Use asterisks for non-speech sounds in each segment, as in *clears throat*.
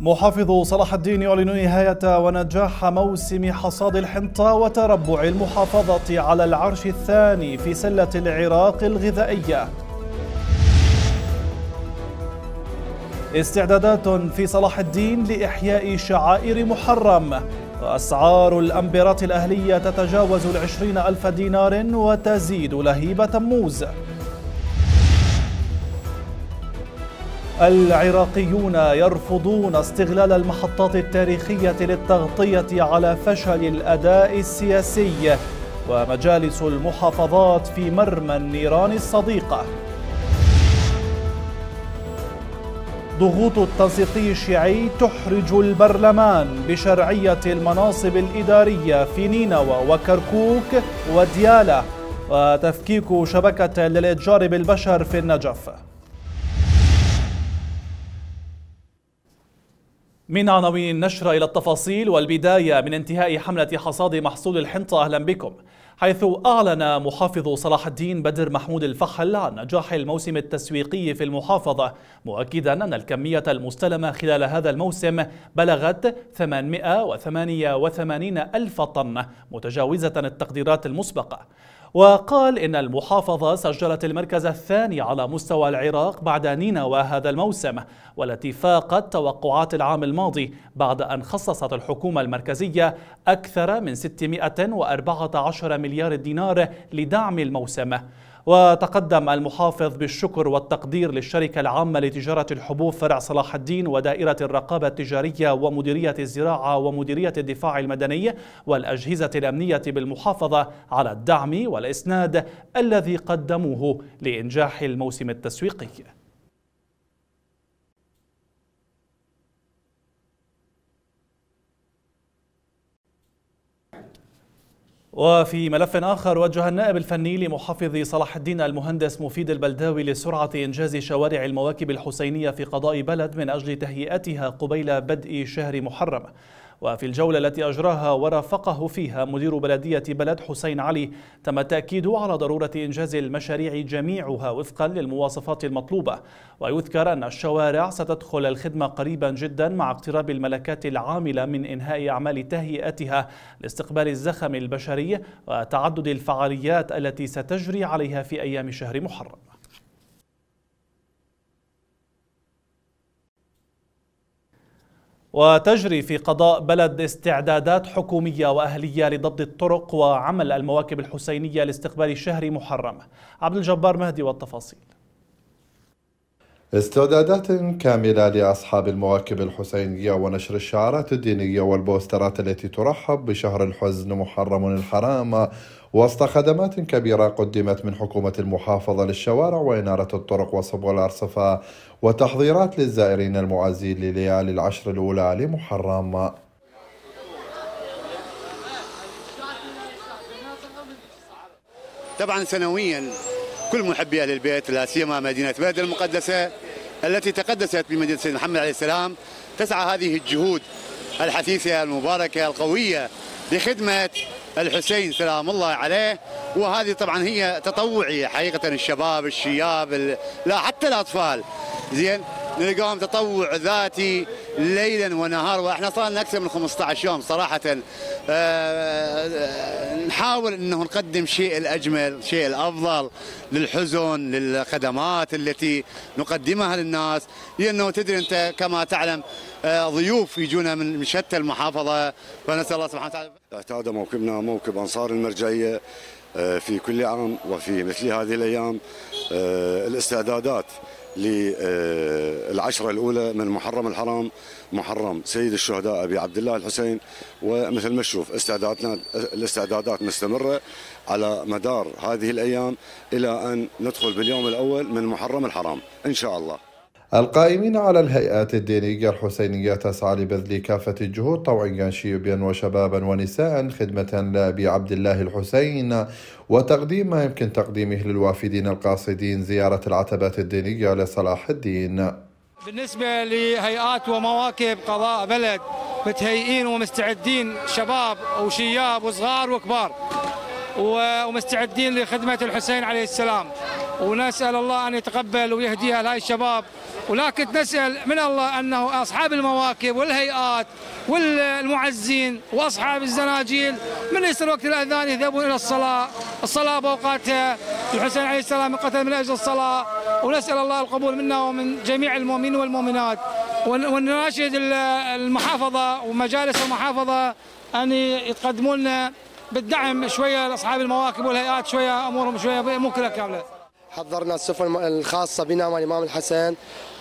محافظ صلاح الدين يعلن نهاية ونجاح موسم حصاد الحنطة وتربع المحافظة على العرش الثاني في سلة العراق الغذائية. استعدادات في صلاح الدين لإحياء شعائر محرم. وأسعار الأنبرات الأهلية تتجاوز العشرين ألف دينار وتزيد لهيب تموز العراقيون يرفضون استغلال المحطات التاريخية للتغطية على فشل الأداء السياسي ومجالس المحافظات في مرمى النيران الصديقة. ضغوط التنسيقي الشيعي تحرج البرلمان بشرعية المناصب الإدارية في نينوى وكركوك وديالى وتفكيك شبكة للإتجار بالبشر في النجف. من عناوين النشرة إلى التفاصيل والبداية من انتهاء حملة حصاد محصول الحنطة أهلا بكم. حيث أعلن محافظ صلاح الدين بدر محمود الفحل عن نجاح الموسم التسويقي في المحافظة مؤكدا أن الكمية المستلمة خلال هذا الموسم بلغت 888 ألف طن متجاوزة التقديرات المسبقة. وقال إن المحافظة سجلت المركز الثاني على مستوى العراق بعد نينوى هذا الموسم والتي فاقت توقعات العام الماضي بعد أن خصصت الحكومة المركزية أكثر من 614 مليار دينار لدعم الموسم. وتقدم المحافظ بالشكر والتقدير للشركة العامة لتجارة الحبوب فرع صلاح الدين ودائرة الرقابة التجارية ومديرية الزراعة ومديرية الدفاع المدني والأجهزة الأمنية بالمحافظة على الدعم والإسناد الذي قدموه لإنجاح الموسم التسويقي. وفي ملف آخر وجه النائب الفني لمحافظ صلاح الدين المهندس مفيد البلداوي لسرعة إنجاز شوارع المواكب الحسينية في قضاء بلد من أجل تهيئتها قبيل بدء شهر محرم. وفي الجولة التي أجراها ورافقه فيها مدير بلدية بلد حسين علي تم التأكيد على ضرورة إنجاز المشاريع جميعها وفقا للمواصفات المطلوبة. ويذكر أن الشوارع ستدخل الخدمة قريبا جدا مع اقتراب الملكات العاملة من إنهاء أعمال تهيئتها لاستقبال الزخم البشري وتعدد الفعاليات التي ستجري عليها في أيام شهر محرم. وتجري في قضاء بلد استعدادات حكومية وأهلية لضبط الطرق وعمل المواكب الحسينية لاستقبال شهر محرم. عبد الجبار مهدي والتفاصيل. استعدادات كاملة لأصحاب المواكب الحسينية ونشر الشعارات الدينية والبوسترات التي ترحب بشهر الحزن محرم الحرام وسط خدمات كبيرة قدمت من حكومة المحافظة للشوارع وإنارة الطرق وصبغ الأرصفة وتحضيرات للزائرين المعزين لليالي العشر الأولى لمحرم. طبعا سنويا كل محبي أهل البيت لا سيما مدينة بلد المقدسة التي تقدست بمدينه سيدنا محمد عليه السلام تسعى هذه الجهود الحثيثة المباركة القوية لخدمه الحسين سلام الله عليه. وهذه طبعا هي تطوعيه حقيقة الشباب الشياب لا حتى الأطفال. زين؟ نلقاهم تطوع ذاتي ليلا ونهار وإحنا صار لنا أكثر من 15 يوم صراحة. آه، نحاول إنه نقدم شيء الأجمل شيء الأفضل للحزن للخدمات التي نقدمها للناس. لأنه تدري أنت كما تعلم آه، ضيوف يجونا من شتى المحافظة. فنسأل الله سبحانه وتعالى. اعتاد موكبنا موكب أنصار المرجعية آه، في كل عام وفي مثل هذه الأيام الاستعدادات. للعشرة الأولى من محرم الحرام محرم سيد الشهداء أبي عبد الله الحسين. ومثل ما تشوف استعداداتنا الاستعدادات مستمرة على مدار هذه الأيام إلى أن ندخل باليوم الأول من محرم الحرام. إن شاء الله. القائمين على الهيئات الدينية الحسينية تسعى لبذل كافة الجهود طوعيا شيوبا وشبابا ونساء خدمة لأبي عبد الله الحسين وتقديم ما يمكن تقديمه للوافدين القاصدين زيارة العتبات الدينية لصلاح الدين. بالنسبة لهيئات ومواكب قضاء بلد متهيئين ومستعدين شباب وشياب وصغار وكبار ومستعدين لخدمة الحسين عليه السلام. ونسأل الله أن يتقبل ويهديها لهاي الشباب ولكن نسأل من الله أنه أصحاب المواكب والهيئات والمعزين وأصحاب الزناجيل من يصير وقت الأذان يذهبون إلى الصلاة. الصلاة بأوقاتها الحسين عليه السلام قتل من أجل الصلاة. ونسأل الله القبول منا ومن جميع المؤمنين والمؤمنات. ونناشد المحافظة ومجالس المحافظة أن يقدمون لنا بالدعم شوية لأصحاب المواكب والهيئات شوية أمورهم شوية مو كاملة. حضرنا السفن الخاصة بنا مع الإمام الحسن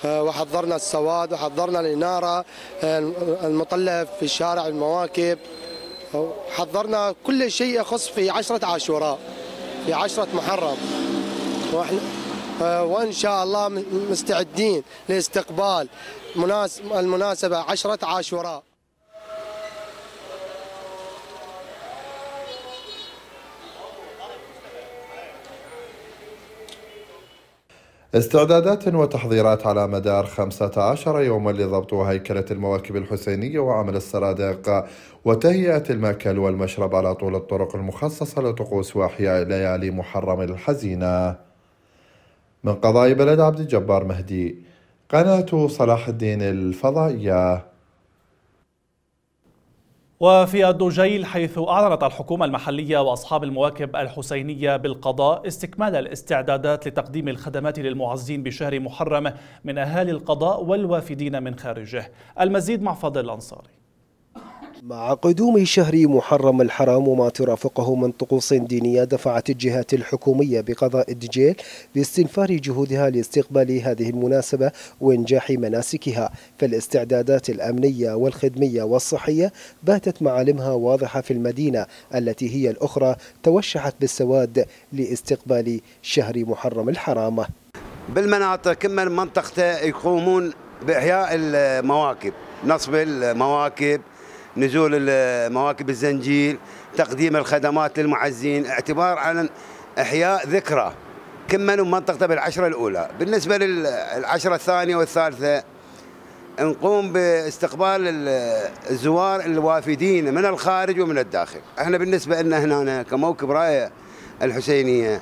آه، وحضرنا السواد وحضرنا الإنارة آه، المطلف في شارع المواكب. حضرنا كل شيء يخص في عشرة عاشوراء في عشرة محرم. وإحنا آه، وإن شاء الله مستعدين لاستقبال المناسبة عشرة عاشوراء. استعدادات وتحضيرات على مدار 15 يوما لضبط هيكلة المواكب الحسينية وعمل السرادق وتهيئة المأكل والمشرب على طول الطرق المخصصة لطقوس وأحياء ليالي محرم الحزينة. من قضاء بلد عبد الجبار مهدي قناة صلاح الدين الفضائية. وفي الدجيل حيث أعلنت الحكومة المحلية وأصحاب المواكب الحسينية بالقضاء استكمال الاستعدادات لتقديم الخدمات للمعزين بشهر محرم من أهالي القضاء والوافدين من خارجه. المزيد مع فضل الأنصاري. مع قدوم شهر محرم الحرام وما ترافقه من طقوس دينية دفعت الجهات الحكومية بقضاء الدجيل باستنفار جهودها لاستقبال هذه المناسبة وإنجاح مناسكها. فالاستعدادات الأمنية والخدمية والصحية باتت معالمها واضحة في المدينة التي هي الأخرى توشحت بالسواد لاستقبال شهر محرم الحرام. بالمناطق كما منطقته يقومون بإحياء المواكب نصب المواكب نزول مواكب الزنجيل تقديم الخدمات للمعزين اعتبار عن إحياء ذكرى. كمن منطقته بالعشرة الأولى. بالنسبة للعشرة الثانية والثالثة نقوم باستقبال الزوار الوافدين من الخارج ومن الداخل. إحنا بالنسبة لنا هنا كموكب رايه الحسينية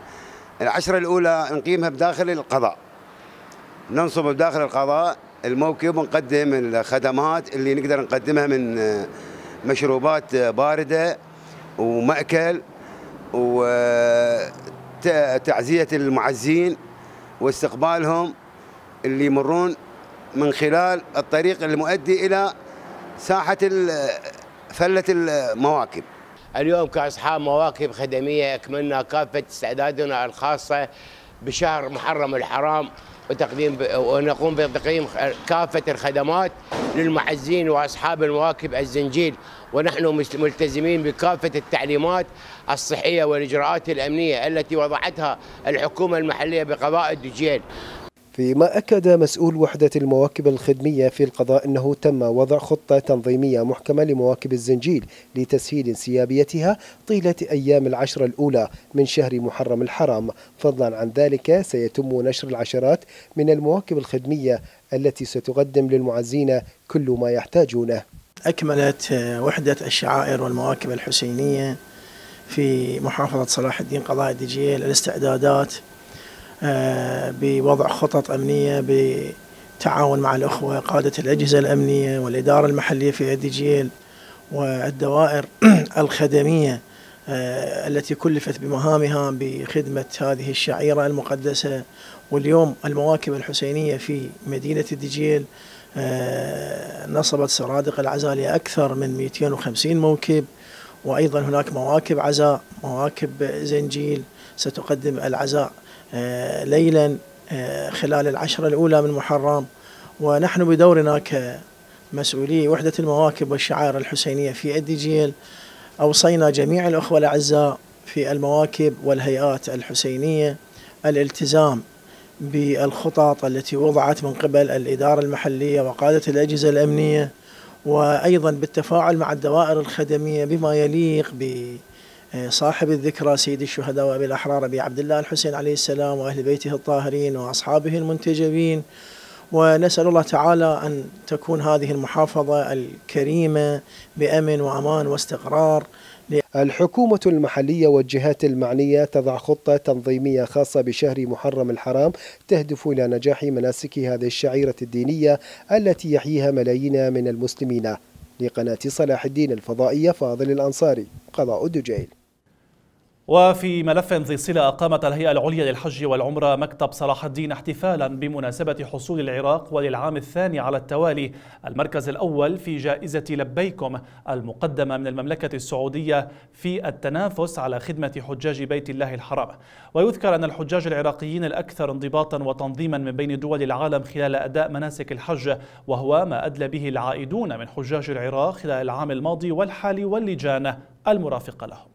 العشرة الأولى نقيمها بداخل القضاء. ننصب بداخل القضاء الموكب ونقدم الخدمات اللي نقدر نقدمها من مشروبات باردة ومأكل وتعزية المعزين واستقبالهم اللي يمرون من خلال الطريق المؤدي إلى ساحة فلة المواكب. اليوم كأصحاب مواكب خدمية أكملنا كافة استعدادنا الخاصة بشهر محرم الحرام وتقديم ونقوم بتقديم كافة الخدمات للمعزين وأصحاب المواكب الزنجيل ونحن ملتزمين بكافة التعليمات الصحية والإجراءات الأمنية التي وضعتها الحكومة المحلية بقضاء الدجيل فيما أكد مسؤول وحدة المواكب الخدمية في القضاء أنه تم وضع خطة تنظيمية محكمة لمواكب الزنجيل لتسهيل انسيابيتها طيلة أيام العشر الأولى من شهر محرم الحرام. فضلا عن ذلك سيتم نشر العشرات من المواكب الخدمية التي ستقدم للمعزين كل ما يحتاجونه. أكملت وحدة الشعائر والمواكب الحسينية في محافظة صلاح الدين قضاء الدجيل الاستعدادات بوضع خطط أمنية بالتعاون مع الأخوة قادة الأجهزة الأمنية والإدارة المحلية في أديجيل والدوائر *clears throat* الخدمية آه، التي كلفت بمهامها بخدمة هذه الشعيرة المقدسة. واليوم المواكب الحسينية في مدينة الدجيل آه، نصبت سرادق العزاء لأكثر من 250 موكب. وأيضا هناك مواكب عزاء مواكب زنجيل ستقدم العزاء آه، ليلا آه، خلال العشرة الأولى من محرم. ونحن بدورنا كمسؤولي وحدة المواكب والشعائر الحسينية في الدجيل أوصينا جميع الأخوة الأعزاء في المواكب والهيئات الحسينية الالتزام بالخطط التي وضعت من قبل الإدارة المحلية وقادة الأجهزة الأمنية وأيضا بالتفاعل مع الدوائر الخدمية بما يليق ب صاحب الذكرى سيد الشهداء وأبي الأحرار أبي عبد الله الحسين عليه السلام وأهل بيته الطاهرين وأصحابه المنتجبين. ونسأل الله تعالى أن تكون هذه المحافظة الكريمة بأمن وأمان واستقرار. الحكومة المحلية والجهات المعنية تضع خطة تنظيمية خاصة بشهر محرم الحرام تهدف إلى نجاح مناسك هذه الشعيرة الدينية التي يحييها ملايين من المسلمين. لقناة صلاح الدين الفضائية فاضل الأنصاري قضاء الدجيل وفي ملف ذي صلة أقامت الهيئة العليا للحج والعمرة مكتب صلاح الدين احتفالا بمناسبة حصول العراق وللعام الثاني على التوالي المركز الأول في جائزة لبيكم المقدمة من المملكة السعودية في التنافس على خدمة حجاج بيت الله الحرام. ويذكر أن الحجاج العراقيين الأكثر انضباطا وتنظيما من بين دول العالم خلال أداء مناسك الحج وهو ما أدلى به العائدون من حجاج العراق خلال العام الماضي والحالي واللجان المرافقة لهم.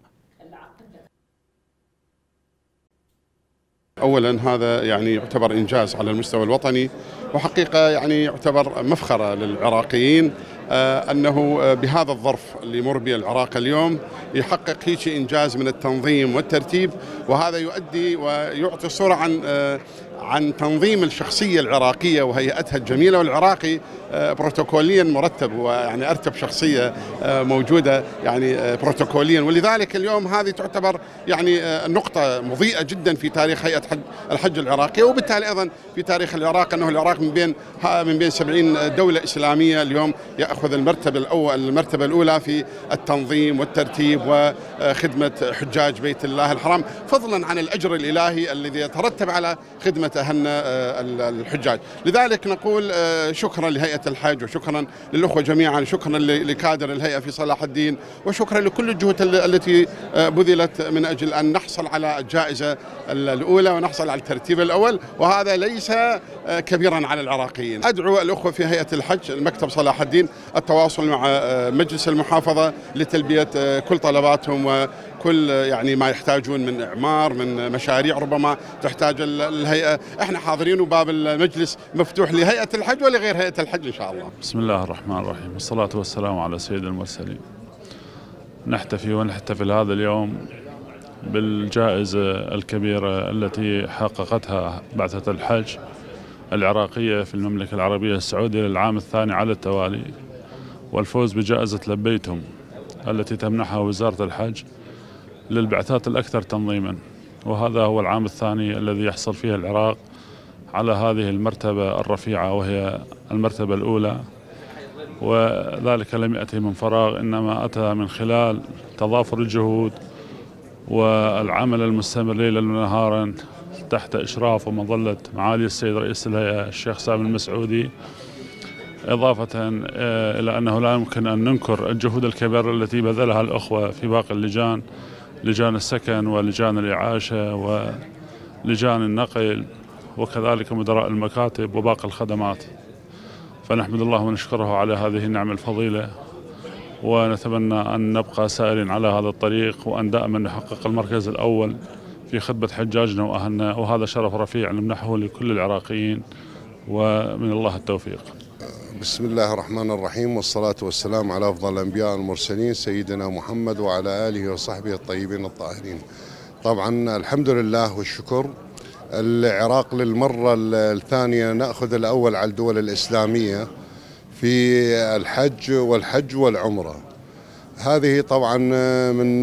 اولا هذا يعني يعتبر إنجاز على المستوى الوطني وحقيقة يعني يعتبر مفخرة للعراقيين آه، أنه آه، بهذا الظرف اللي يمر به العراق اليوم يحقق هيك إنجاز من التنظيم والترتيب وهذا يؤدي ويعطي صورة عن آه، عن تنظيم الشخصية العراقية وهيئتها الجميلة والعراقي بروتوكوليا مرتب ويعني أرتب شخصية موجودة يعني بروتوكوليا. ولذلك اليوم هذه تعتبر يعني نقطة مضيئة جدا في تاريخ هيئة الحج العراقيه وبالتالي أيضا في تاريخ العراق أنه العراق من بين من بين 70 دولة إسلامية اليوم يأخذ المرتبة الأول المرتبة الأولى في التنظيم والترتيب وخدمة حجاج بيت الله الحرام. فضلا عن الأجر الإلهي الذي يترتب على خدمة اهلنا آه، الحجاج. لذلك نقول آه، شكرا لهيئة الحج وشكرا للأخوة جميعا شكرا لكادر الهيئة في صلاح الدين وشكرا لكل الجهود التي آه، بذلت من أجل أن نحصل على الجائزة الأولى ونحصل على الترتيب الأول وهذا ليس كبيرا على العراقيين. أدعو الأخوة في هيئة الحج المكتب صلاح الدين التواصل مع مجلس المحافظة لتلبية كل طلباتهم وكل يعني ما يحتاجون من إعمار من مشاريع ربما تحتاج الهيئة إحنا حاضرين وباب المجلس مفتوح لهيئة الحج ولغير هيئة الحج إن شاء الله. بسم الله الرحمن الرحيم. والصلاة والسلام على سيد المرسلين. نحتفي ونحتفل هذا اليوم بالجائزة الكبيرة التي حققتها بعثة الحج العراقية في المملكة العربية السعودية للعام الثاني على التوالي والفوز بجائزة لبيتهم التي تمنحها وزارة الحج للبعثات الأكثر تنظيما. وهذا هو العام الثاني الذي يحصل فيه العراق على هذه المرتبة الرفيعة وهي المرتبة الأولى. وذلك لم يأتي من فراغ إنما أتى من خلال تضافر الجهود والعمل المستمر ليلا ونهارا تحت إشراف ومظلة معالي السيد رئيس الهيئة الشيخ سامي المسعودي. إضافة آه، إلى أنه لا يمكن أن ننكر الجهود الكبيرة التي بذلها الأخوة في باقي اللجان. لجان السكن ولجان الإعاشة ولجان النقل وكذلك مدراء المكاتب وباقي الخدمات. فنحمد الله ونشكره على هذه النعمة الفضيلة ونتمنى أن نبقى سائرين على هذا الطريق وأن دائما نحقق المركز الأول في خدمة حجاجنا وأهلنا. وهذا شرف رفيع نمنحه لكل العراقيين ومن الله التوفيق. بسم الله الرحمن الرحيم والصلاة والسلام على أفضل الأنبياء المرسلين سيدنا محمد وعلى آله وصحبه الطيبين الطاهرين. طبعا الحمد لله والشكر. العراق للمرة الثانية نأخذ الأول على الدول الإسلامية في الحج والحج والعمرة. هذه طبعا من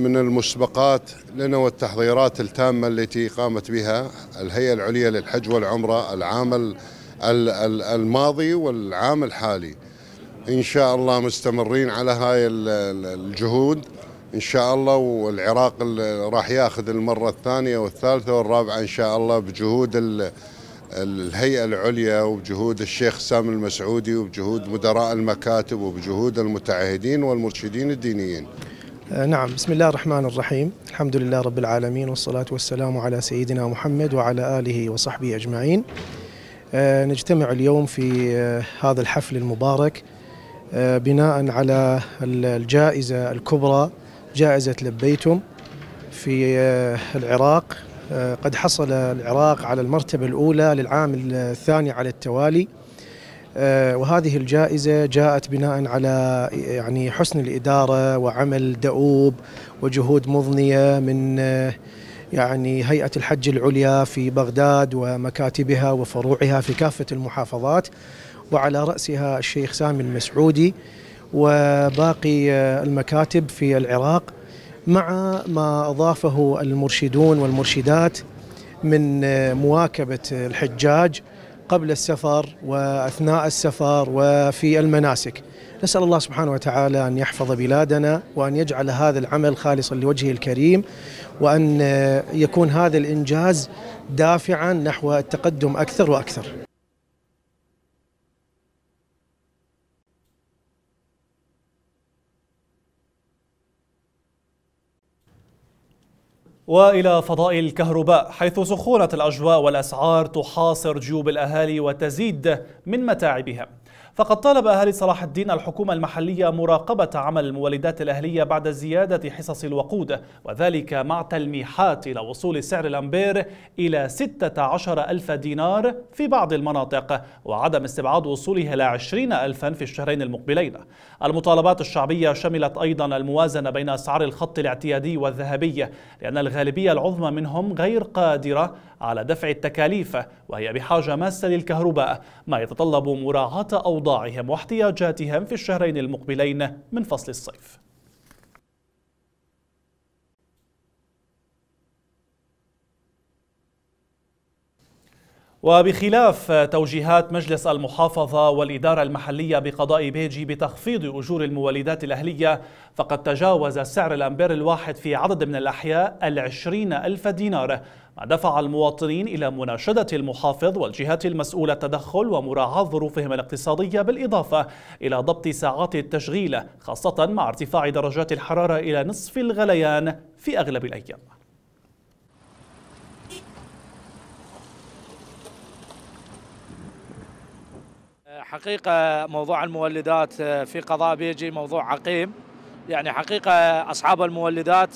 من المسبقات لنا والتحضيرات التامة التي قامت بها الهيئة العليا للحج والعمرة العام الماضي والعام الحالي. إن شاء الله مستمرين على هاي الجهود. إن شاء الله والعراق راح ياخذ المرة الثانية والثالثة والرابعة إن شاء الله بجهود الهيئة العليا وبجهود الشيخ سامي المسعودي وبجهود مدراء المكاتب وبجهود المتعهدين والمرشدين الدينيين. آه، نعم. بسم الله الرحمن الرحيم. الحمد لله رب العالمين والصلاة والسلام على سيدنا محمد وعلى آله وصحبه أجمعين. آه، نجتمع اليوم في آه، هذا الحفل المبارك بناء على الجائزة الكبرى جائزة لبيتم في العراق. آه، قد حصل العراق على المرتبة الأولى للعام الثاني على التوالي. آه، وهذه الجائزة جاءت بناء على يعني حسن الإدارة وعمل دؤوب وجهود مضنية من آه، يعني هيئة الحج العليا في بغداد ومكاتبها وفروعها في كافة المحافظات وعلى رأسها الشيخ سامي المسعودي وباقي المكاتب في العراق مع ما أضافه المرشدون والمرشدات من مواكبة الحجاج قبل السفر وأثناء السفر وفي المناسك. نسأل الله سبحانه وتعالى أن يحفظ بلادنا وأن يجعل هذا العمل خالصا لوجهه الكريم وأن يكون هذا الإنجاز دافعا نحو التقدم أكثر وأكثر. وإلى فضاء الكهرباء حيث سخونة الأجواء والأسعار تحاصر جيوب الأهالي وتزيد من متاعبهم فقد طالب أهالي صلاح الدين الحكومة المحلية مراقبة عمل المولدات الأهلية بعد زيادة حصص الوقود وذلك مع تلميحات إلى وصول سعر الأمبير إلى 16 ألف دينار في بعض المناطق وعدم استبعاد وصوله إلى 20 ألفا في الشهرين المقبلين. المطالبات الشعبية شملت أيضا الموازنة بين أسعار الخط الاعتيادي والذهبي لأن الغالبية العظمى منهم غير قادرة على دفع التكاليف وهي بحاجة ماسة للكهرباء ما يتطلب مراعاة أوضاعهم واحتياجاتهم في الشهرين المقبلين من فصل الصيف. وبخلاف توجيهات مجلس المحافظة والإدارة المحلية بقضاء بيجي بتخفيض أجور المولدات الأهلية فقد تجاوز سعر الأمبير الواحد في عدد من الأحياء العشرين ألف دينار ما دفع المواطنين إلى مناشدة المحافظ والجهات المسؤولة التدخل ومراعاة ظروفهم الاقتصادية بالإضافة إلى ضبط ساعات التشغيل خاصة مع ارتفاع درجات الحرارة إلى نصف الغليان في أغلب الأيام. حقيقة موضوع المولدات في قضاء بيجي موضوع عقيم. يعني حقيقة أصحاب المولدات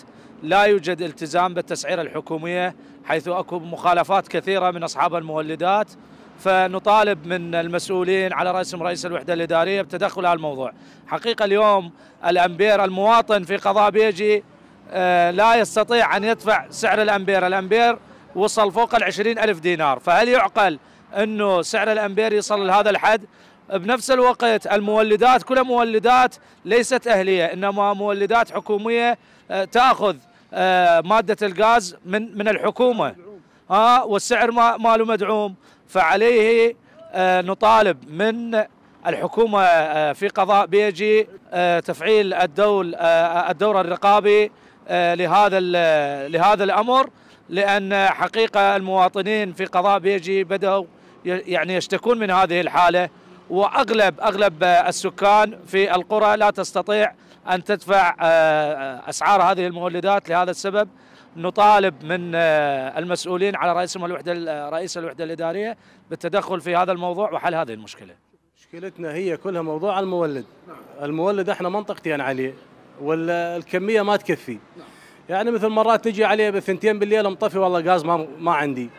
لا يوجد التزام بالتسعيرة الحكومية حيث أكو مخالفات كثيرة من أصحاب المولدات. فنطالب من المسؤولين على رأسهم رئيس الوحدة الإدارية بتدخل هذا الموضوع. حقيقة اليوم الأمبير المواطن في قضاء بيجي لا يستطيع أن يدفع سعر الأمبير. الأمبير وصل فوق العشرين ألف دينار. فهل يعقل أنه سعر الأمبير يصل لهذا الحد. بنفس الوقت المولدات كلها مولدات ليست أهلية إنما مولدات حكومية تأخذ مادة الغاز من من الحكومة. ها والسعر ماله مدعوم. فعليه نطالب من الحكومة في قضاء بيجي تفعيل الدول الدور الرقابي لهذا لهذا الأمر. لأن حقيقة المواطنين في قضاء بيجي بدأوا يعني يشتكون من هذه الحالة. وأغلب أغلب السكان في القرى لا تستطيع أن تدفع أسعار هذه المولدات. لهذا السبب نطالب من المسؤولين على رئيسهم الوحدة رئيس الوحدة الإدارية بالتدخل في هذا الموضوع وحل هذه المشكلة. مشكلتنا هي كلها موضوع المولد. المولد إحنا منطقتين عليه والكمية ما تكفي. يعني مثل مرات تجي عليه بثنتين بالليل مطفي والله غاز ما ما عندي.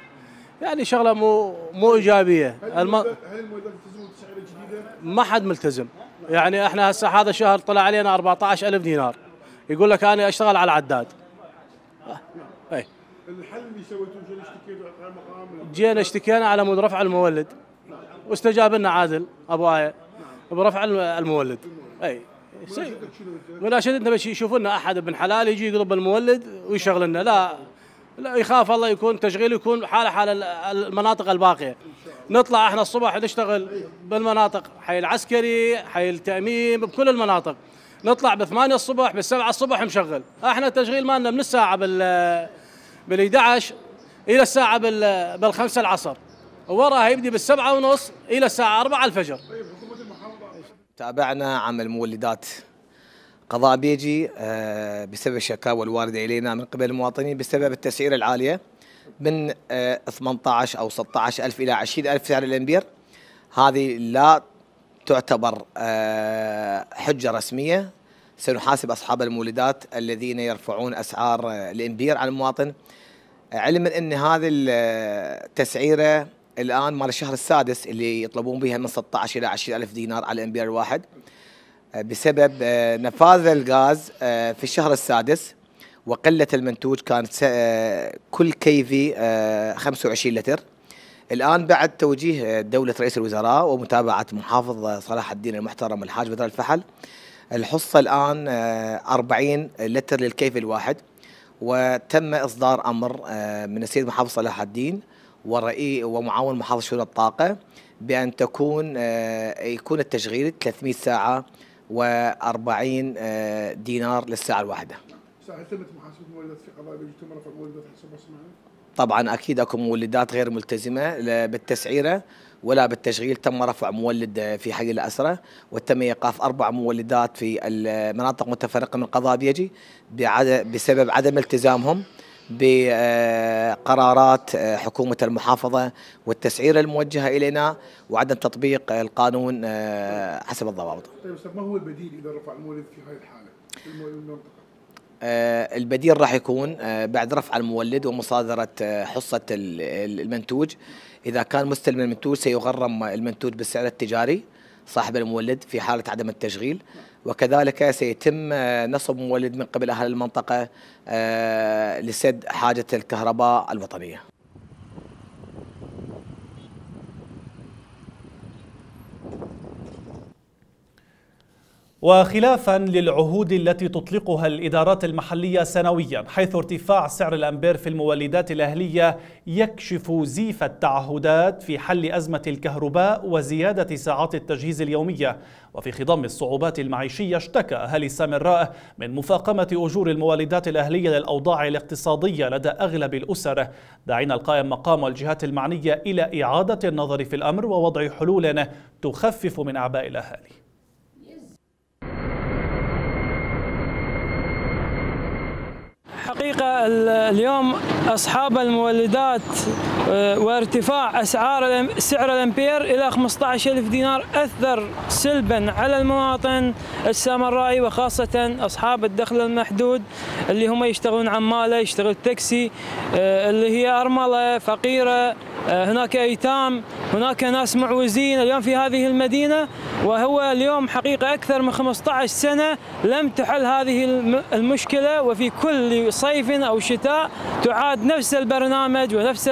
يعني شغلة مو مو إيجابية. الم... هل بسعر جديدة؟ ما حد ملتزم. يعني إحنا هسه هذا الشهر طلع علينا 14000 دينار. يقول لك أنا أشتغل على العداد أي. الحل اللي سويتوه اشتكيتوا على المقام جينا اشتكينا على مود رفع المولد. واستجاب لنا عادل أبو آية. برفع المولد. أي. مناشدتنا بس يشوفوا لنا أحد ابن حلال يجي يقلب المولد ويشغل لنا. لا. لا يخاف الله يكون تشغيل يكون حاله حال المناطق الباقية. نطلع إحنا الصبح نشتغل بالمناطق حي العسكري حي التامين بكل المناطق. نطلع بثمانية الصبح بالسبعة الصبح مشغل. إحنا التشغيل مالنا من الساعة بال بال 11 إلى الساعة بال بالخمسة العصر. وراها يبدي بالسبعة ونص إلى الساعة 4 الفجر. تابعنا عمل مولدات. قضاء بيجي بسبب الشكاوى الواردة إلينا من قبل المواطنين بسبب التسعيرة العالية من 18 أو 16 ألف إلى 20 ألف سعر الأمبير. هذه لا تعتبر حجة رسمية. سنحاسب أصحاب المولدات الذين يرفعون أسعار الإمبير على المواطن. علما أن هذه التسعيرة الآن مال الشهر السادس اللي يطلبون بها من 16 إلى 20 ألف دينار على الإمبير الواحد. بسبب نفاذ الغاز في الشهر السادس وقلة المنتوج كانت كل كيفي 25 لتر. الآن بعد توجيه دولة رئيس الوزراء ومتابعة محافظ صلاح الدين المحترم الحاج بدر الفحل الحصة الآن 40 لتر للكيف الواحد وتم إصدار أمر من السيد محافظ صلاح الدين ورئي ومعاون محافظ شؤون الطاقة بأن تكون يكون التشغيل 300 ساعة و40 دينار للساعة الواحدة. هل تمت محاسبة المولدات في قضايا رفع حسب طبعا أكيد أكو مولدات غير ملتزمة بالتسعيرة ولا بالتشغيل تم رفع مولد في حي الأسرة وتم إيقاف أربع مولدات في المناطق متفرقة من قضاء بيجي بسبب عدم التزامهم بقرارات حكومة المحافظة والتسعيرة الموجهة إلينا وعدم تطبيق القانون حسب الضوابط. طيب ما هو البديل إذا رفع المولد في هذه الحالة؟ المنطقة؟ البديل راح يكون بعد رفع المولد ومصادرة حصة المنتوج. إذا كان مستلم المنتوج سيغرم المنتوج بالسعر التجاري صاحب المولد في حالة عدم التشغيل. وكذلك سيتم نصب مولد من قبل أهل المنطقة لسد حاجة الكهرباء الوطنية. وخلافا للعهود التي تطلقها الإدارات المحلية سنويا حيث ارتفاع سعر الأمبير في المولدات الأهلية يكشف زيف التعهدات في حل أزمة الكهرباء وزيادة ساعات التجهيز اليومية. وفي خضم الصعوبات المعيشية اشتكى أهالي السامراء من مفاقمة أجور المولدات الأهلية للأوضاع الاقتصادية لدى أغلب الأسر. داعين القائم مقام الجهات المعنية إلى إعادة النظر في الأمر ووضع حلول تخفف من أعباء الأهالي. حقيقة اليوم أصحاب المولدات وارتفاع أسعار سعر الأمبير إلى 15 ألف دينار أثر سلبا على المواطن السامرائي وخاصة أصحاب الدخل المحدود اللي هم يشتغلون عمالة يشتغل تاكسي اللي هي أرملة فقيرة هناك أيتام هناك ناس معوزين اليوم في هذه المدينة وهو اليوم حقيقة أكثر من 15 سنة لم تحل هذه المشكلة وفي كل صيف أو شتاء تعاد نفس البرنامج ونفس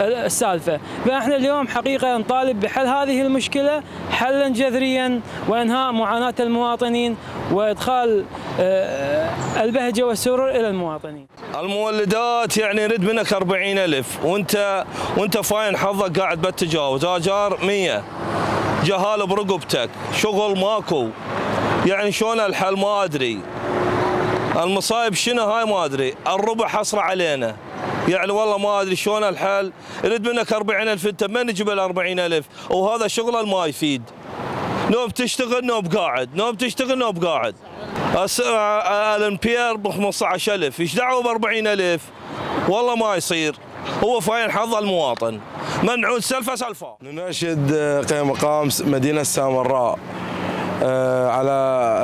السالفة. فاحنا اليوم حقيقة نطالب بحل هذه المشكلة حلا جذريا وإنهاء معاناة المواطنين وإدخال البهجة والسرور إلى المواطنين. المولدات يعني نريد منك 40000 وأنت وأنت فاين حظك قاعد بالتجاوز. آجار 100 جهاله برقبتك. شغل ماكو. يعني شلون الحل؟ ما أدري. المصايب شنو هاي ما أدري. الربع حصر علينا. يعني والله ما أدري شلون الحل يريد منك 40000 أنت ما نجيب ال 40000 وهذا شغل ما يفيد. نوب تشتغل نوب قاعد. نوب تشتغل نوب قاعد. الامبير ب 15000 إيش دعوة ب 40000 والله ما يصير. هو فاين حظ المواطن. منعود سلفة سلفة. نناشد قيم مقام مدينة سامراء. على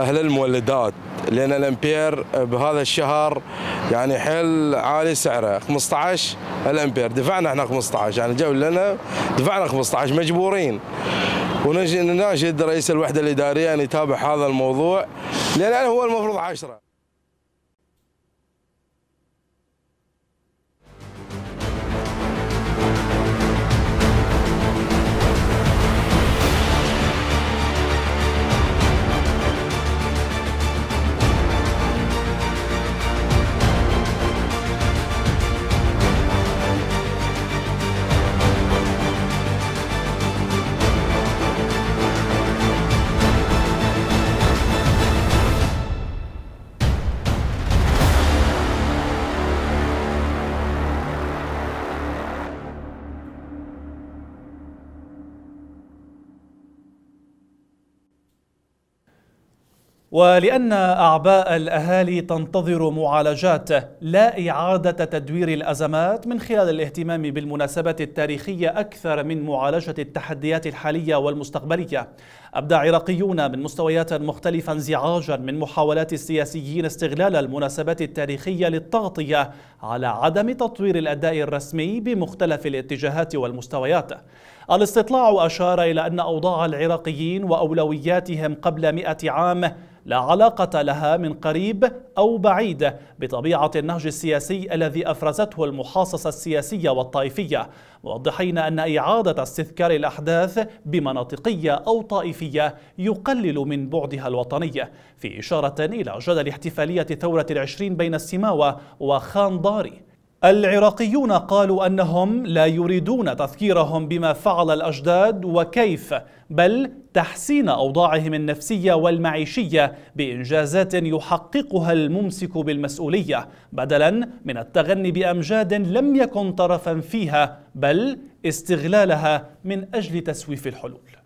أهل المولدات لأن الأمبير بهذا الشهر يعني حيل عالي سعره. 15 الأمبير. دفعنا إحنا 15 يعني جو لنا دفعنا 15 مجبورين. ونناشد رئيس الوحدة الإدارية أن يتابع هذا الموضوع لأن هو المفروض 10 ولأن أعباء الأهالي تنتظر معالجات لا إعادة تدوير الأزمات من خلال الاهتمام بالمناسبات التاريخية أكثر من معالجة التحديات الحالية والمستقبلية. أبدى عراقيون من مستويات مختلفة انزعاجا من محاولات السياسيين استغلال المناسبات التاريخية للتغطية على عدم تطوير الأداء الرسمي بمختلف الاتجاهات والمستويات. الاستطلاع أشار إلى أن أوضاع العراقيين وأولوياتهم قبل مئة عام لا علاقة لها من قريب أو بعيد بطبيعة النهج السياسي الذي أفرزته المحاصصة السياسية والطائفية. موضحين أن إعادة استذكار الأحداث بمناطقية أو طائفية يقلل من بعدها الوطني في إشارة إلى جدل احتفالية ثورة العشرين بين السماوة وخان داري العراقيون قالوا أنهم لا يريدون تذكيرهم بما فعل الأجداد وكيف بل تحسين أوضاعهم النفسية والمعيشية بإنجازات يحققها الممسك بالمسؤولية بدلا من التغني بأمجاد لم يكن طرفا فيها بل استغلالها من أجل تسويف الحلول.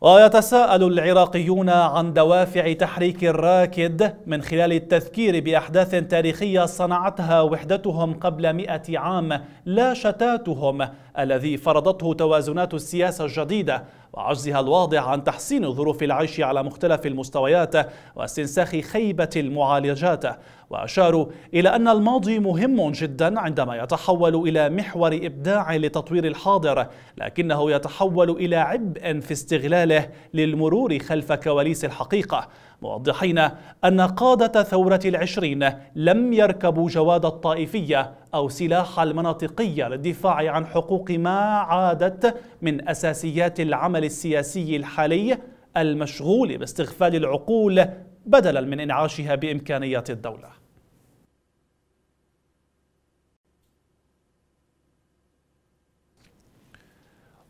ويتساءل العراقيون عن دوافع تحريك الراكد من خلال التذكير بأحداث تاريخية صنعتها وحدتهم قبل مئة عام لا شتاتهم الذي فرضته توازنات السياسة الجديدة وعجزها الواضح عن تحسين ظروف العيش على مختلف المستويات واستنساخ خيبة المعالجات وأشاروا إلى أن الماضي مهم جدا عندما يتحول إلى محور إبداع لتطوير الحاضر لكنه يتحول إلى عبء في استغلاله للمرور خلف كواليس الحقيقة. موضحين أن قادة ثورة العشرين لم يركبوا جواد الطائفية أو سلاح المناطقية للدفاع عن حقوق ما عادت من أساسيات العمل السياسي الحالي المشغول باستغفال العقول بدلا من إنعاشها بإمكانيات الدولة.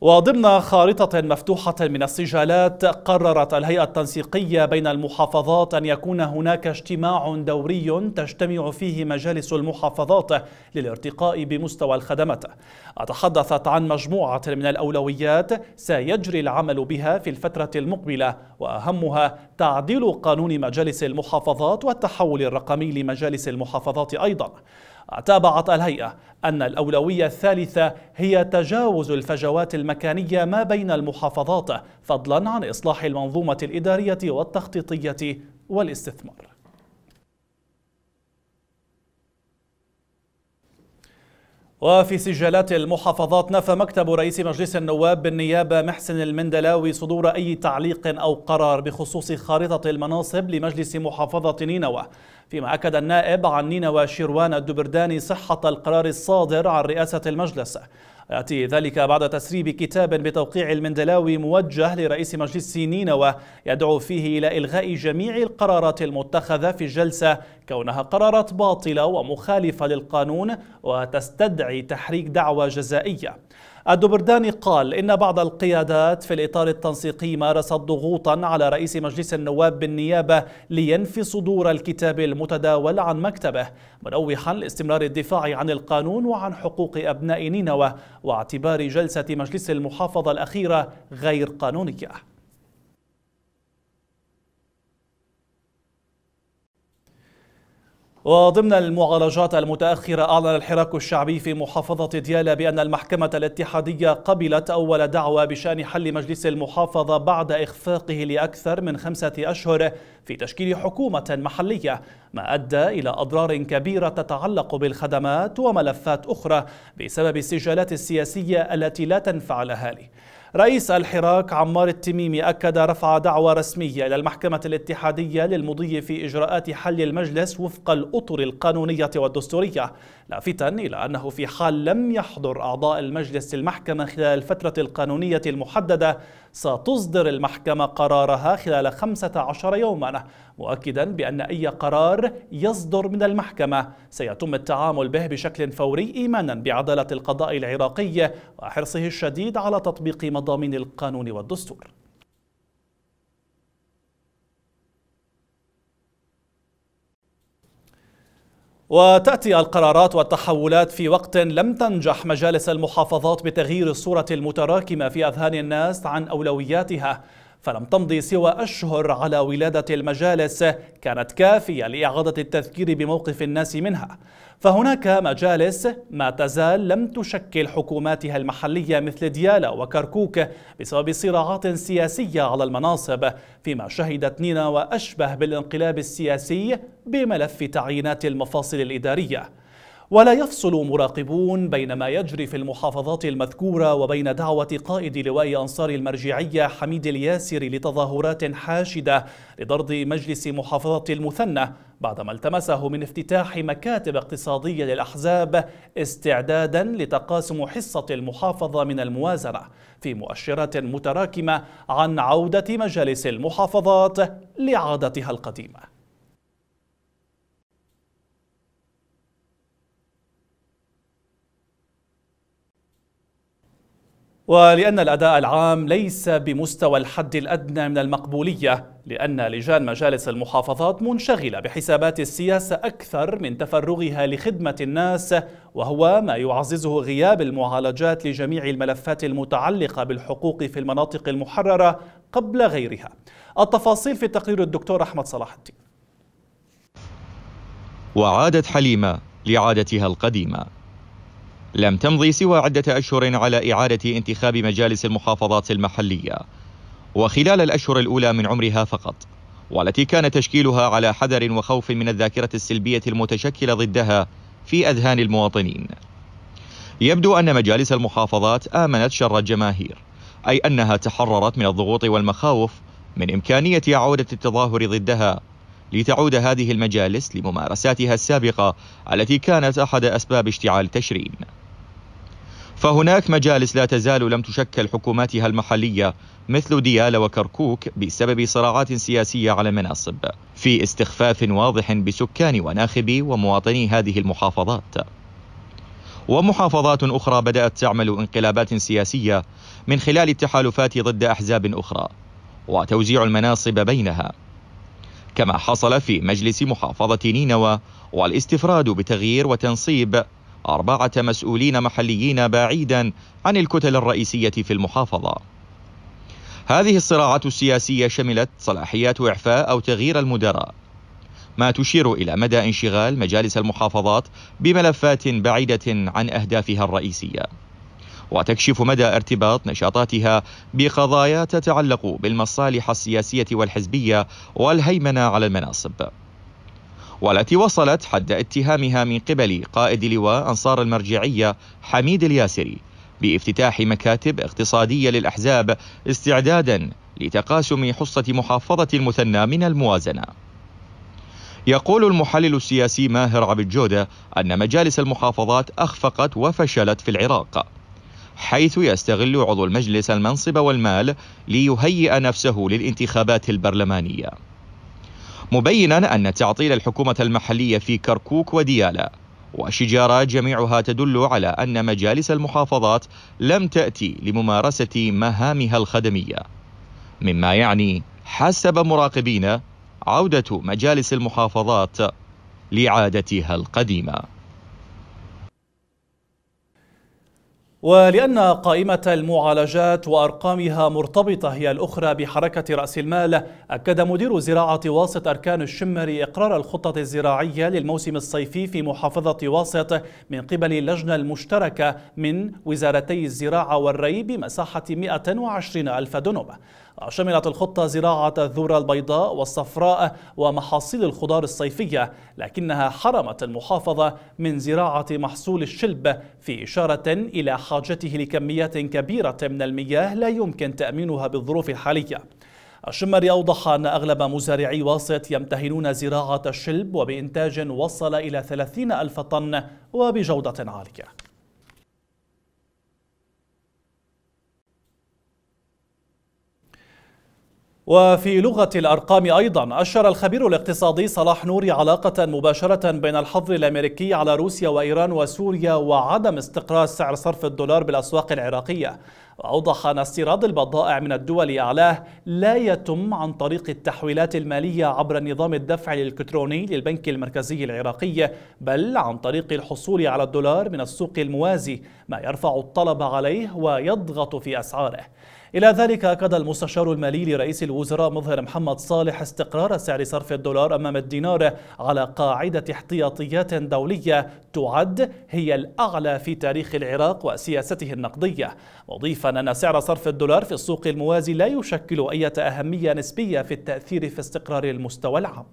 وضمن خارطة مفتوحة من السجالات قررت الهيئة التنسيقية بين المحافظات أن يكون هناك اجتماع دوري تجتمع فيه مجالس المحافظات للارتقاء بمستوى الخدمات. تحدثت عن مجموعة من الأولويات سيجري العمل بها في الفترة المقبلة وأهمها تعديل قانون مجالس المحافظات والتحول الرقمي لمجالس المحافظات أيضاً. تابعت الهيئة أن الأولوية الثالثة هي تجاوز الفجوات المكانية ما بين المحافظات فضلا عن إصلاح المنظومة الإدارية والتخطيطية والاستثمار. وفي سجلات المحافظات نفى مكتب رئيس مجلس النواب بالنيابة محسن المندلاوي صدور أي تعليق أو قرار بخصوص خارطة المناصب لمجلس محافظة نينوى. فيما أكد النائب عن نينوى شيروان الدبرداني صحة القرار الصادر عن رئاسة المجلس. يأتي ذلك بعد تسريب كتاب بتوقيع المندلاوي موجه لرئيس مجلس نينوى يدعو فيه إلى إلغاء جميع القرارات المتخذة في الجلسة كونها قرارات باطلة ومخالفة للقانون وتستدعي تحريك دعوى جزائية. الدبرداني قال إن بعض القيادات في الإطار التنسيقي مارست ضغوطا على رئيس مجلس النواب بالنيابة لينفي صدور الكتاب المتداول عن مكتبه منوحا لاستمرار الدفاع عن القانون وعن حقوق أبناء نينوى واعتبار جلسة مجلس المحافظة الأخيرة غير قانونية. وضمن المعالجات المتأخرة أعلن الحراك الشعبي في محافظة ديالى بأن المحكمة الاتحادية قبلت أول دعوى بشأن حل مجلس المحافظة بعد إخفاقه لأكثر من خمسة أشهر في تشكيل حكومة محلية ما أدى إلى أضرار كبيرة تتعلق بالخدمات وملفات أخرى بسبب السجالات السياسية التي لا تنفع الأهالي رئيس الحراك عمار التميمي أكد رفع دعوى رسمية إلى المحكمة الاتحادية للمضي في إجراءات حل المجلس وفق الأطر القانونية والدستورية. لافتا إلى أنه في حال لم يحضر أعضاء المجلس المحكمة خلال الفترة القانونية المحددة ستصدر المحكمة قرارها خلال 15 يوما مؤكدا بأن أي قرار يصدر من المحكمة. سيتم التعامل به بشكل فوري إيمانا بعدالة القضاء العراقي وحرصه الشديد على تطبيق مضامين القانون والدستور. وتأتي القرارات والتحولات في وقت لم تنجح مجالس المحافظات بتغيير الصورة المتراكمة في أذهان الناس عن أولوياتها. فلم تمضي سوى أشهر على ولادة المجالس كانت كافية لإعادة التذكير بموقف الناس منها. فهناك مجالس ما تزال لم تشكل حكوماتها المحلية مثل ديالا وكركوك بسبب صراعات سياسية على المناصب فيما شهدت نينا وأشبه بالانقلاب السياسي بملف تعيينات المفاصل الإدارية. ولا يفصل مراقبون بين ما يجري في المحافظات المذكورة وبين دعوة قائد لواء أنصار المرجعية حميد الياسر لتظاهرات حاشدة لضرب مجلس محافظة المثنى بعدما التمسه من افتتاح مكاتب اقتصادية للأحزاب استعدادا لتقاسم حصة المحافظة من الموازنة في مؤشرات متراكمة عن عودة مجالس المحافظات لعادتها القديمة. ولأن الأداء العام ليس بمستوى الحد الأدنى من المقبولية لأن لجان مجالس المحافظات منشغلة بحسابات السياسة أكثر من تفرغها لخدمة الناس وهو ما يعززه غياب المعالجات لجميع الملفات المتعلقة بالحقوق في المناطق المحررة قبل غيرها. التفاصيل في تقرير الدكتور أحمد صلاح الدين. وعادت حليمة لعادتها القديمة. لم تمضي سوى عدة أشهر على إعادة انتخاب مجالس المحافظات المحلية. وخلال الأشهر الأولى من عمرها فقط والتي كان تشكيلها على حذر وخوف من الذاكرة السلبية المتشكلة ضدها في أذهان المواطنين. يبدو أن مجالس المحافظات آمنت شر الجماهير أي أنها تحررت من الضغوط والمخاوف من إمكانية عودة التظاهر ضدها لتعود هذه المجالس لممارساتها السابقة التي كانت أحد أسباب اشتعال تشرين. فهناك مجالس لا تزال لم تشكل حكوماتها المحلية مثل ديالى وكركوك بسبب صراعات سياسية على المناصب في استخفاف واضح بسكان وناخبي ومواطني هذه المحافظات. ومحافظات أخرى بدأت تعمل انقلابات سياسية من خلال التحالفات ضد أحزاب أخرى وتوزيع المناصب بينها. كما حصل في مجلس محافظة نينوى والاستفراد بتغيير وتنصيب أربعة مسؤولين محليين بعيدا عن الكتل الرئيسية في المحافظة. هذه الصراعات السياسية شملت صلاحيات إعفاء أو تغيير المدراء ما تشير إلى مدى انشغال مجالس المحافظات بملفات بعيدة عن أهدافها الرئيسية. وتكشف مدى ارتباط نشاطاتها بقضايا تتعلق بالمصالح السياسية والحزبية والهيمنة على المناصب. والتي وصلت حد اتهامها من قبل قائد لواء أنصار المرجعية حميد الياسري بافتتاح مكاتب اقتصادية للأحزاب استعدادا لتقاسم حصة محافظة المثنى من الموازنة. يقول المحلل السياسي ماهر عبد جودة أن مجالس المحافظات أخفقت وفشلت في العراق حيث يستغل عضو المجلس المنصب والمال ليهيئ نفسه للانتخابات البرلمانية. مبينا أن تعطيل الحكومة المحلية في كركوك وديالا وشجارات جميعها تدل على أن مجالس المحافظات لم تأتي لممارسة مهامها الخدمية مما يعني حسب مراقبين عودة مجالس المحافظات لعادتها القديمة. ولأن قائمة المعالجات وأرقامها مرتبطة هي الأخرى بحركة رأس المال أكد مدير زراعة واسط أركان الشمري إقرار الخطة الزراعية للموسم الصيفي في محافظة واسط من قبل اللجنة المشتركة من وزارتي الزراعة والري بمساحة 120 ألف دنم شملت الخطة زراعة الذرة البيضاء والصفراء ومحاصيل الخضار الصيفية لكنها حرمت المحافظة من زراعة محصول الشلب في إشارة إلى حاجته لكميات كبيرة من المياه لا يمكن تأمينها بالظروف الحالية. الشمري أوضح أن أغلب مزارعي واسط يمتهنون زراعة الشلب وبإنتاج وصل إلى 30 ألف طن وبجودة عالية. وفي لغة الأرقام أيضا أشر الخبير الاقتصادي صلاح نوري علاقة مباشرة بين الحظر الأمريكي على روسيا وإيران وسوريا وعدم استقرار سعر صرف الدولار بالأسواق العراقية. وأوضح أن استيراد البضائع من الدول أعلاه لا يتم عن طريق التحويلات المالية عبر نظام الدفع الإلكتروني للبنك المركزي العراقي بل عن طريق الحصول على الدولار من السوق الموازي ما يرفع الطلب عليه ويضغط في أسعاره. إلى ذلك أكد المستشار المالي لرئيس الوزراء مظهر محمد صالح استقرار سعر صرف الدولار أمام الدينار على قاعدة احتياطيات دولية تعد هي الأعلى في تاريخ العراق وسياسته النقدية. مضيفا أن سعر صرف الدولار في السوق الموازي لا يشكل أي أهمية نسبية في التأثير في استقرار المستوى العام.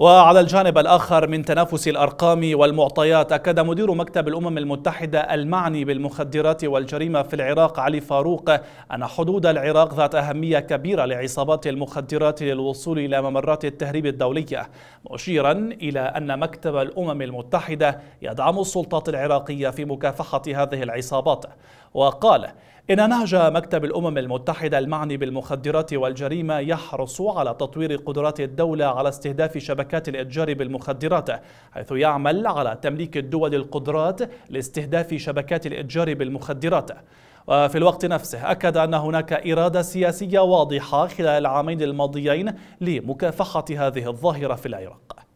وعلى الجانب الآخر من تنافس الأرقام والمعطيات أكد مدير مكتب الأمم المتحدة المعني بالمخدرات والجريمة في العراق علي فاروق أن حدود العراق ذات أهمية كبيرة لعصابات المخدرات للوصول إلى ممرات التهريب الدولية مشيرا إلى أن مكتب الأمم المتحدة يدعم السلطات العراقية في مكافحة هذه العصابات. وقال إن نهج مكتب الأمم المتحدة المعني بالمخدرات والجريمة يحرص على تطوير قدرات الدولة على استهداف شبكات الإتجار بالمخدرات حيث يعمل على تمليك الدول القدرات لاستهداف شبكات الإتجار بالمخدرات وفي الوقت نفسه أكد أن هناك إرادة سياسية واضحة خلال العامين الماضيين لمكافحة هذه الظاهرة في العراق.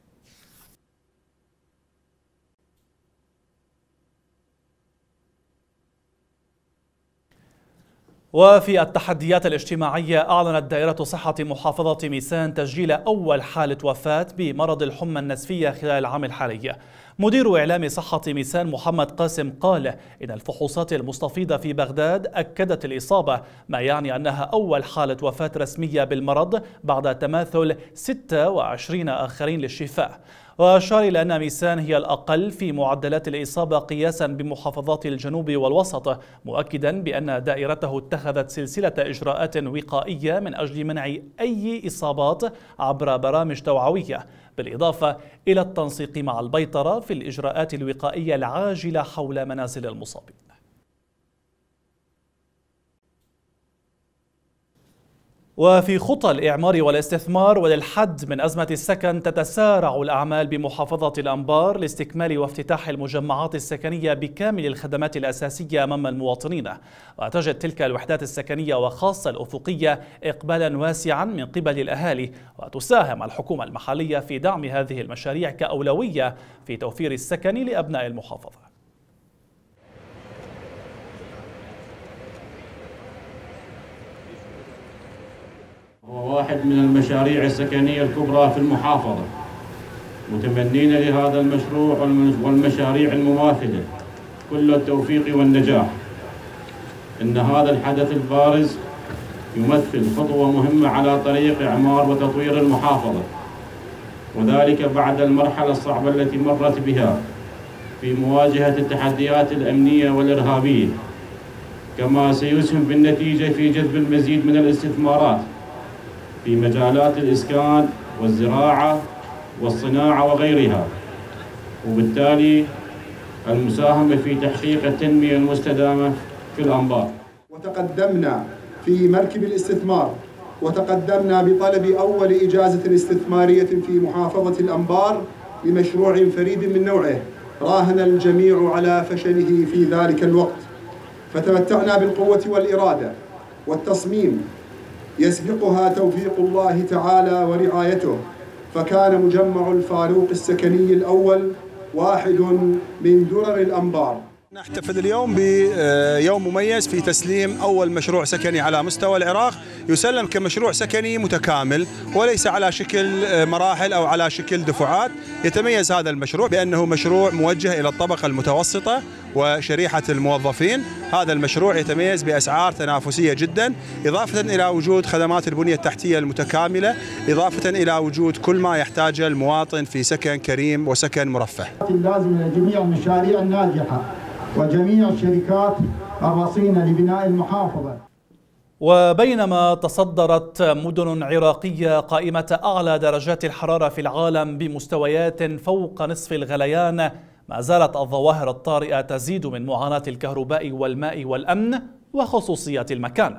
وفي التحديات الاجتماعية أعلنت دائرة صحة محافظة ميسان تسجيل أول حالة وفاة بمرض الحمى النسفية خلال العام الحالي. مدير إعلام صحة ميسان محمد قاسم قال إن الفحوصات المستفيضة في بغداد أكدت الإصابة ما يعني أنها أول حالة وفاة رسمية بالمرض بعد تماثل 26 آخرين للشفاء. وأشار إلى أن ميسان هي الأقل في معدلات الإصابة قياسا بمحافظات الجنوب والوسط مؤكدا بأن دائرته اتخذت سلسلة إجراءات وقائية من أجل منع أي إصابات عبر برامج توعوية بالإضافة إلى التنسيق مع البيطرة في الإجراءات الوقائية العاجلة حول منازل المصابين. وفي خطى الإعمار والاستثمار وللحد من أزمة السكن تتسارع الأعمال بمحافظة الأنبار لاستكمال وافتتاح المجمعات السكنية بكامل الخدمات الأساسية أمام المواطنين. وتجد تلك الوحدات السكنية وخاصة الأفقية إقبالا واسعا من قبل الأهالي. وتساهم الحكومة المحلية في دعم هذه المشاريع كأولوية في توفير السكن لأبناء المحافظة. هو واحد من المشاريع السكنية الكبرى في المحافظة. متمنين لهذا المشروع والمشاريع المماثلة. كل التوفيق والنجاح. إن هذا الحدث البارز يمثل خطوة مهمة على طريق إعمار وتطوير المحافظة. وذلك بعد المرحلة الصعبة التي مرت بها في مواجهة التحديات الأمنية والإرهابية. كما سيسهم بالنتيجة في جذب المزيد من الاستثمارات. في مجالات الإسكان والزراعة والصناعة وغيرها. وبالتالي المساهمة في تحقيق التنمية المستدامة في الأنبار وتقدمنا في مركب الاستثمار وتقدمنا بطلب أول إجازة استثمارية في محافظة الأنبار لمشروع فريد من نوعه راهن الجميع على فشله في ذلك الوقت. فتمتعنا بالقوة والإرادة والتصميم يسبقها توفيق الله تعالى ورعايته فكان مجمع الفاروق السكني الأول واحد من درر الأنبار. نحتفل اليوم بيوم مميز في تسليم أول مشروع سكني على مستوى العراق يسلم كمشروع سكني متكامل وليس على شكل مراحل أو على شكل دفعات. يتميز هذا المشروع بأنه مشروع موجه إلى الطبقة المتوسطة وشريحة الموظفين. هذا المشروع يتميز بأسعار تنافسية جدا إضافة إلى وجود خدمات البنية التحتية المتكاملة إضافة إلى وجود كل ما يحتاجه المواطن في سكن كريم وسكن مرفه. اللازمة لجميع المشاريع الناجحة. وجميع الشركات الرصينة لبناء المحافظة. وبينما تصدرت مدن عراقية قائمة أعلى درجات الحرارة في العالم بمستويات فوق نصف الغليان ما زالت الظواهر الطارئة تزيد من معاناة الكهرباء والماء والأمن وخصوصية المكان.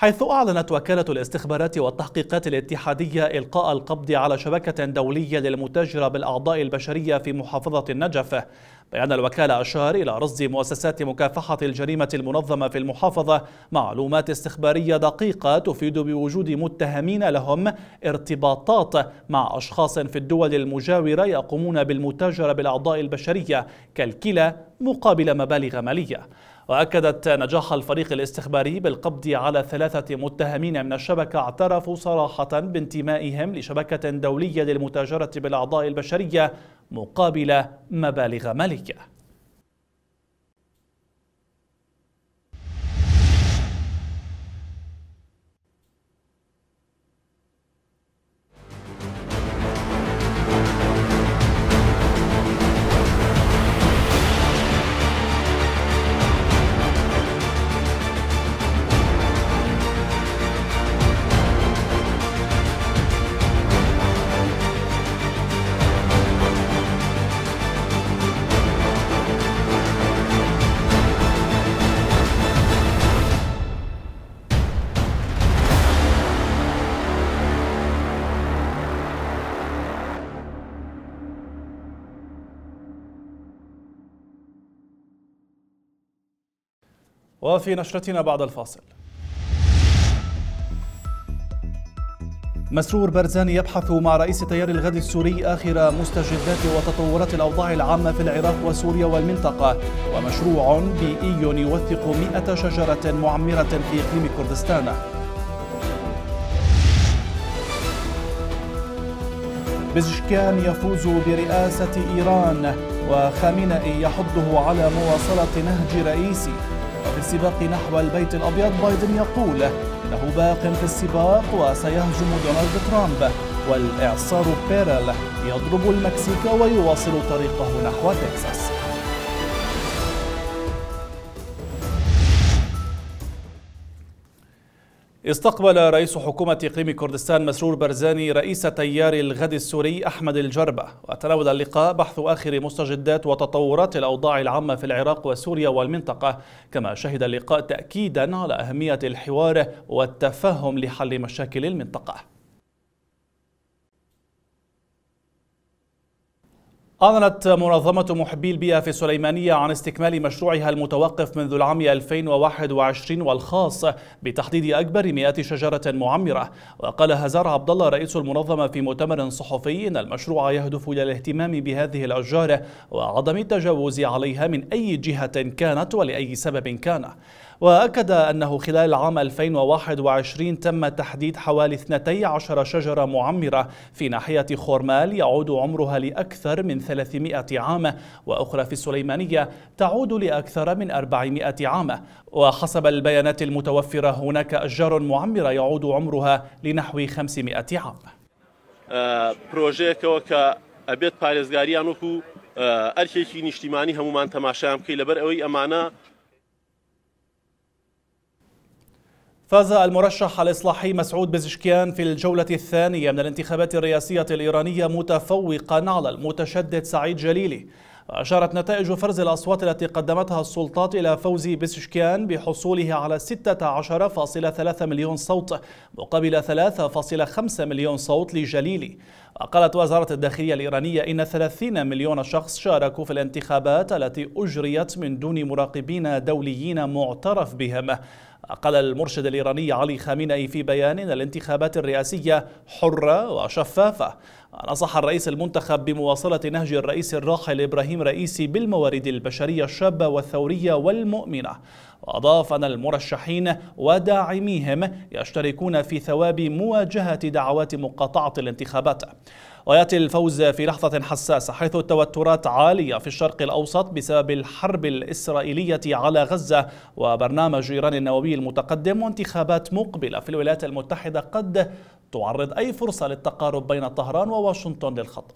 حيث أعلنت وكالة الاستخبارات والتحقيقات الاتحادية إلقاء القبض على شبكة دولية للمتاجرة بالأعضاء البشرية في محافظة النجف. بيان الوكالة أشار إلى رصد مؤسسات مكافحة الجريمة المنظمة في المحافظة معلومات استخبارية دقيقة تفيد بوجود متهمين لهم ارتباطات مع أشخاص في الدول المجاورة يقومون بالمتاجرة بالأعضاء البشرية كالكلى مقابل مبالغ مالية. وأكدت نجاح الفريق الاستخباري بالقبض على ثلاثة متهمين من الشبكة اعترفوا صراحة بانتمائهم لشبكة دولية للمتاجرة بالأعضاء البشرية مقابل مبالغ مالية. وفي نشرتنا بعد الفاصل. مسرور برزاني يبحث مع رئيس تيار الغد السوري آخر مستجدات وتطورات الأوضاع العامة في العراق وسوريا والمنطقة. ومشروع بيئي يوثق مئة شجرة معمرة في إقليم كردستان. بزشكان يفوز برئاسة إيران وخامنئي يحضه على مواصلة نهج رئيسي. وفي السباق نحو البيت الأبيض بايدن يقول إنه باق في السباق وسيهزم دونالد ترامب والإعصار بيرل يضرب المكسيك ويواصل طريقه نحو تكساس. استقبل رئيس حكومة إقليم كردستان مسرور برزاني رئيس تيار الغد السوري أحمد الجربة وتناول اللقاء بحث آخر مستجدات وتطورات الأوضاع العامة في العراق وسوريا والمنطقة. كما شهد اللقاء تأكيدا على أهمية الحوار والتفهم لحل مشاكل المنطقة. أعلنت منظمة محبي البيئة في السليمانية عن استكمال مشروعها المتوقف منذ العام 2021 والخاص بتحديد أكبر مئات شجرة معمرة. وقال هزار عبد الله رئيس المنظمة في مؤتمر صحفي إن المشروع يهدف إلى الاهتمام بهذه الأشجار وعدم التجاوز عليها من أي جهة كانت ولأي سبب كان. وأكد أنه خلال العام 2021 تم تحديد حوالي 12 شجرة معمرة في ناحية خورمال يعود عمرها لأكثر من 300 عام وأخرى في السليمانية تعود لأكثر من 400 عام. وحسب البيانات المتوفرة هناك أشجار معمرة يعود عمرها لنحو 500 عام. پرۆژەیەکەوە کە ئەبێت پارێزگاریان وەکو ئەرکێکی نیشتیمانی هەمومان تەماشایان بکەی فاز المرشح الإصلاحي مسعود بزشكيان في الجولة الثانية من الانتخابات الرئاسية الإيرانية متفوقا على المتشدد سعيد جليلي. أشارت نتائج فرز الأصوات التي قدمتها السلطات إلى فوز بسشكيان بحصوله على 16.3 مليون صوت مقابل 3.5 مليون صوت لجليلي. قالت وزارة الداخلية الإيرانية إن 30 مليون شخص شاركوا في الانتخابات التي أجريت من دون مراقبين دوليين معترف بهم. قال المرشد الإيراني علي خامنئي في بيان إن الانتخابات الرئاسية حرة وشفافة. نصح الرئيس المنتخب بمواصلة نهج الرئيس الراحل إبراهيم رئيسي بالموارد البشرية الشابة والثورية والمؤمنة. وأضاف أن المرشحين وداعميهم يشتركون في ثواب مواجهة دعوات مقاطعة الانتخابات. ويأتي الفوز في لحظة حساسة حيث التوترات عالية في الشرق الأوسط بسبب الحرب الإسرائيلية على غزة وبرنامج إيران النووي المتقدم وانتخابات مقبلة في الولايات المتحدة قد تعرض أي فرصة للتقارب بين طهران وواشنطن للخطر.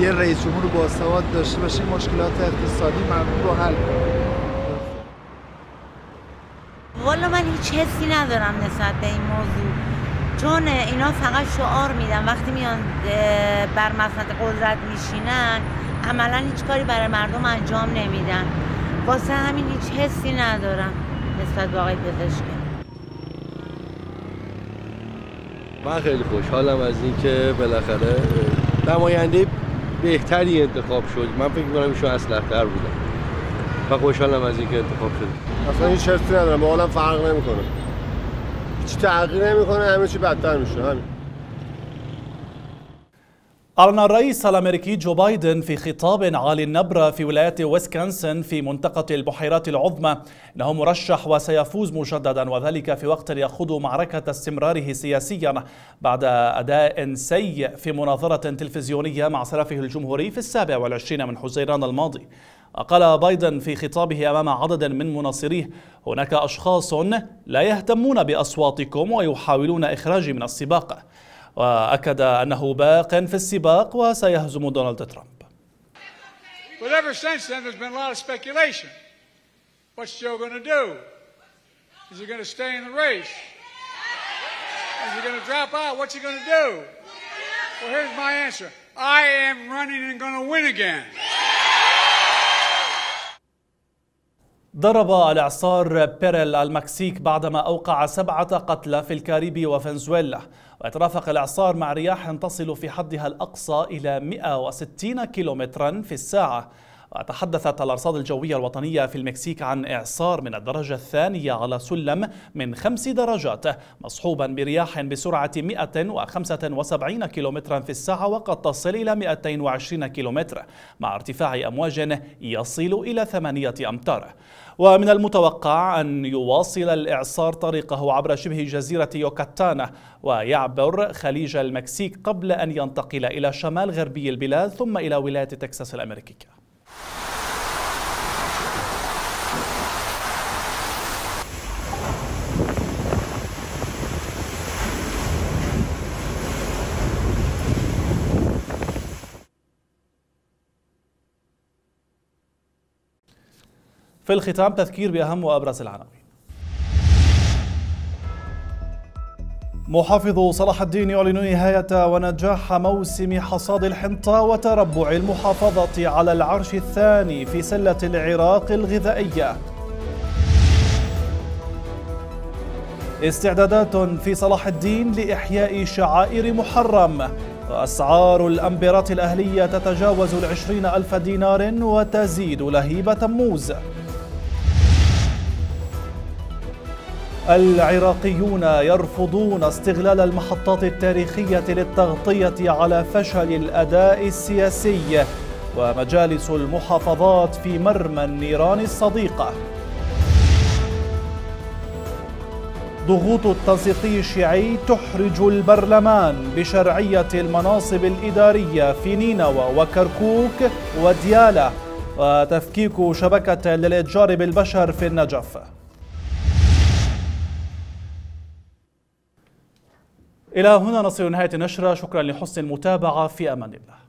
یه رئیس جمهور داشته باشه مشکلات اقتصادی مردم رو حل کنه والا من هیچ حسی ندارم نسبت به این موضوع. چون اینا فقط شعار میدن. وقتی میان بر مسند قدرت میشینن عملا هیچ کاری برای مردم انجام نمیدن. واسه همین هیچ حسی ندارم نسبت به آقای پزشک من خیلی خوشحالم از اینکه بالاخره نماینده بهتری انتخاب شد. من فکر می‌کنم ایشون اصلح‌تر بودن و خوشحالم از اینکه انتخاب شد اصلا هیچ حسی ندارم. به حالم فرق نمیکنه. هیچ تغییر نمیکنه همه چی بدتر میشه. همین. أعلن الرئيس الأمريكي جو بايدن في خطاب عالي النبرة في ولاية ويسكنسن في منطقة البحيرات العظمى. أنه مرشح وسيفوز مجددا وذلك في وقت يخوض معركة استمراره سياسيا بعد أداء سيء في مناظرة تلفزيونية مع سلفه الجمهوري في السابع والعشرين من حزيران الماضي. وقال بايدن في خطابه أمام عدد من مناصريه. هناك أشخاص لا يهتمون بأصواتكم ويحاولون إخراجي من السباق. وأكد أنه باق في السباق وسيهزم دونالد ترامب. ضرب الإعصار بيريل المكسيك بعدما أوقع سبعة قتلى في الكاريبي وفنزويلا. ويترافق الإعصار مع رياح تصل في حدها الأقصى إلى 160 كيلومترا في الساعة. وتحدثت الأرصاد الجوية الوطنية في المكسيك عن إعصار من الدرجة الثانية على سلم من خمس درجات مصحوبا برياح بسرعة 175 كيلومترا في الساعة وقد تصل إلى 220 كيلومتر مع ارتفاع أمواج يصل إلى ثمانية أمتار. ومن المتوقع أن يواصل الإعصار طريقه عبر شبه جزيرة يوكاتان ويعبر خليج المكسيك قبل أن ينتقل إلى شمال غربي البلاد ثم إلى ولاية تكساس الأمريكية. في الختام تذكير بأهم وأبرز العناوين. محافظ صلاح الدين يعلن نهاية ونجاح موسم حصاد الحنطة وتربع المحافظة على العرش الثاني في سلة العراق الغذائية. استعدادات في صلاح الدين لإحياء شعائر محرم. وأسعار الأنبرات الأهلية تتجاوز العشرين ألف دينار وتزيد لهيب تموز العراقيون يرفضون استغلال المحطات التاريخية للتغطية على فشل الأداء السياسي ومجالس المحافظات في مرمى النيران الصديقة. ضغوط التنسيقي الشيعي تحرج البرلمان بشرعية المناصب الإدارية في نينوى وكركوك وديالى وتفكيك شبكة للإتجار بالبشر في النجف. إلى هنا نصل نهاية النشرة. شكرا لحسن المتابعة. في أمان الله.